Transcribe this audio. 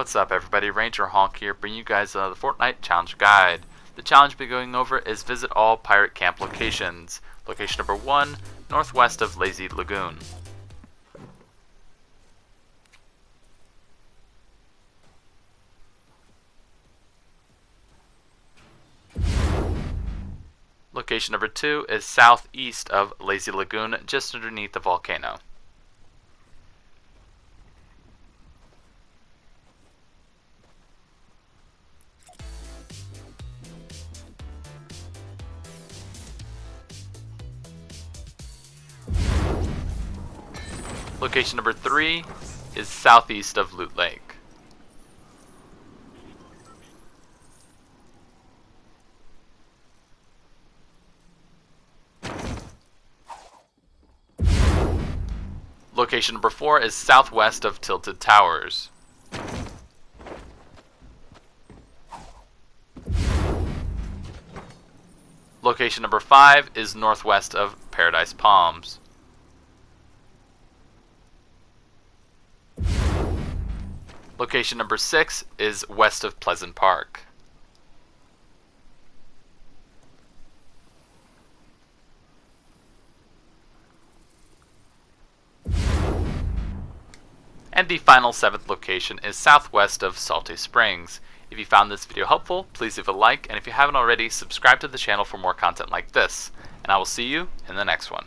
What's up everybody, Ranger Hauk here, bringing you guys another Fortnite Challenge Guide. The challenge we'll be going over is visit all pirate camp locations. Location number 1, northwest of Lazy Lagoon. Location number 2 is southeast of Lazy Lagoon, just underneath the volcano. Location number 3 is southeast of Loot Lake. Location number 4 is southwest of Tilted Towers. Location number 5 is northwest of Paradise Palms. Location number 6 is west of Pleasant Park. And the final seventh location is southwest of Salty Springs. If you found this video helpful, please leave a like, and if you haven't already, subscribe to the channel for more content like this. And I will see you in the next one.